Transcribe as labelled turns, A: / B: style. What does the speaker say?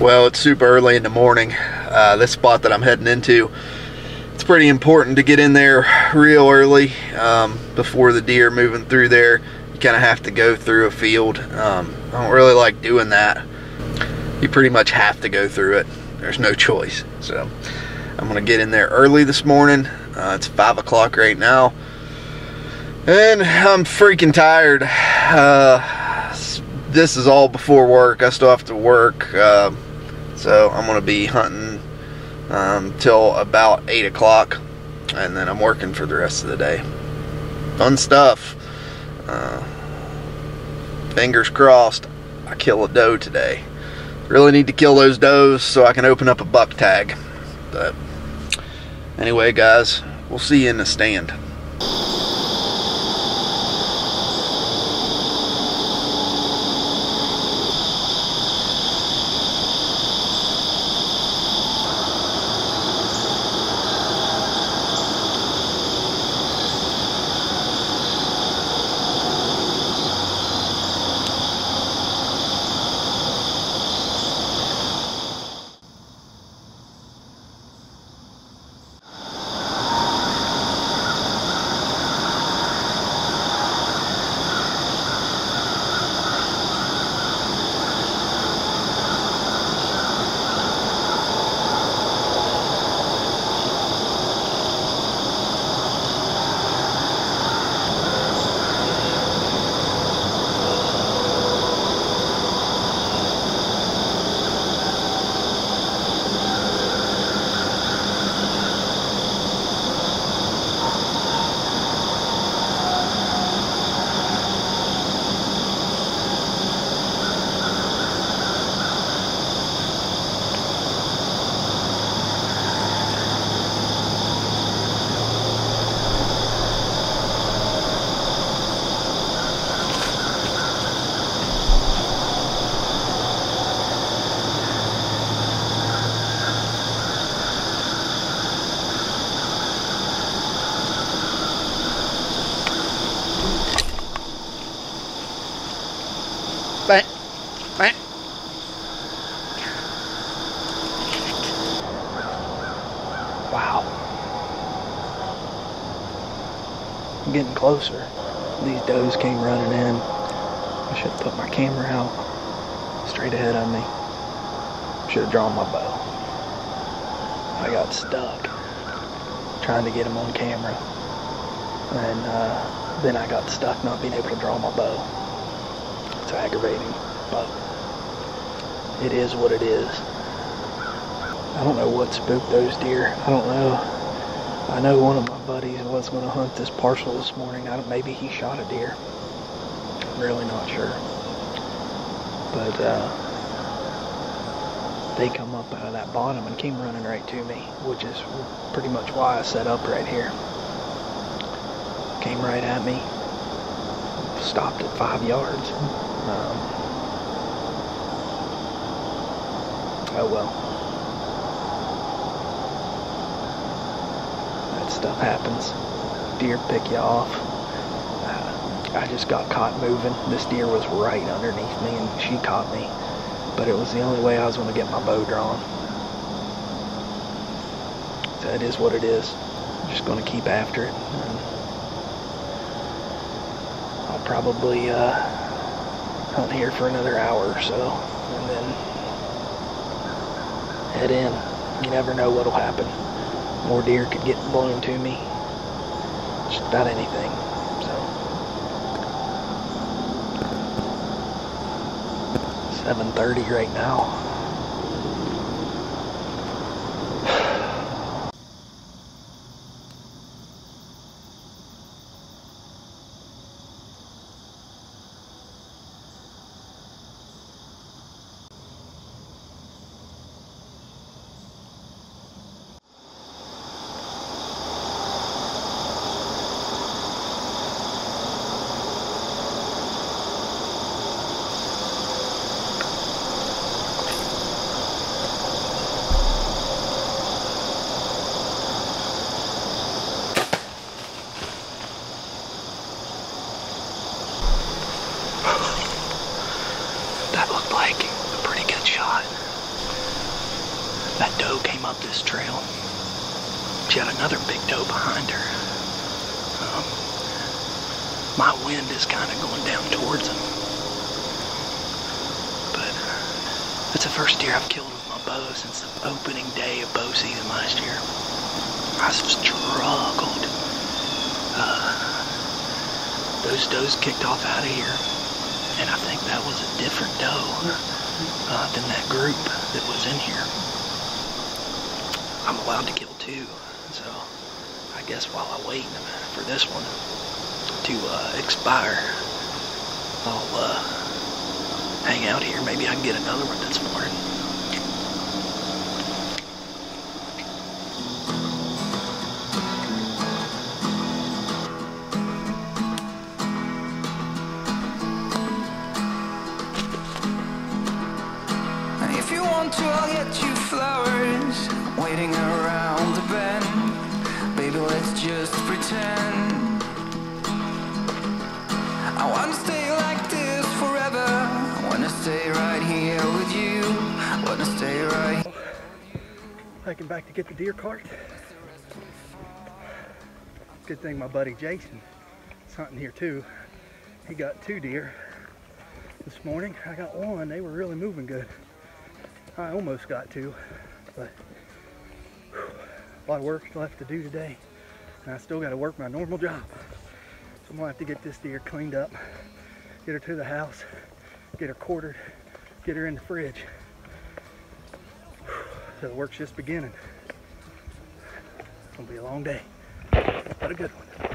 A: Well, it's super early in the morning. Uh, this spot that I'm heading into, it's pretty important to get in there real early um, before the deer moving through there. You kind of have to go through a field. Um, I don't really like doing that. You pretty much have to go through it. There's no choice. So I'm gonna get in there early this morning. Uh, it's five o'clock right now, and I'm freaking tired. Uh, this is all before work. I still have to work. Uh, so I'm gonna be hunting um, till about eight o'clock, and then I'm working for the rest of the day. Fun stuff. Uh, fingers crossed. I kill a doe today. Really need to kill those does so I can open up a buck tag. But anyway, guys, we'll see you in the stand. Bang. Bang. Wow. I'm getting closer. These does came running in. I should have put my camera out straight ahead of me. Should have drawn my bow. I got stuck trying to get them on camera. And uh, then I got stuck not being able to draw my bow. It's aggravating, but it is what it is. I don't know what spooked those deer. I don't know. I know one of my buddies was going to hunt this parcel this morning. I don't, maybe he shot a deer. I'm really not sure. But uh, they come up out of that bottom and came running right to me, which is pretty much why I set up right here. Came right at me, stopped at five yards. Um, oh well. That stuff happens. Deer pick you off. Uh, I just got caught moving. This deer was right underneath me and she caught me. But it was the only way I was going to get my bow drawn. So it is what it is. I'm just going to keep after it. I'll probably uh, here for another hour or so, and then head in. You never know what'll happen. More deer could get blown to me. Just about anything. So 7:30 right now. That looked like a pretty good shot. that doe came up this trail. She had another big doe behind her. Um, my wind is kind of going down towards them. But it's the first deer I've killed with my bow since the opening day of bow season last year. I struggled. Uh, those does kicked off out of here, and I think that was a different doe uh, than that group that was in here. I'm allowed to kill two, so I guess while I wait for this one to uh, expire, I'll uh, hang out here. Maybe I can get another one this morning.
B: Waiting around the bend. Baby, let's just pretend. I wanna stay like this forever. I wanna stay right here with you. I wanna stay right
C: hiking back to get the deer cart. Good thing my buddy Jason is hunting here too. He got two deer this morning. I got one. They were really moving good. I almost got two, but lot of work left to do today. And I still got to work my normal job. So I'm gonna have to get this deer cleaned up, get her to the house, get her quartered, get her in the fridge. So the work's just beginning. It's gonna be a long day, but a good one.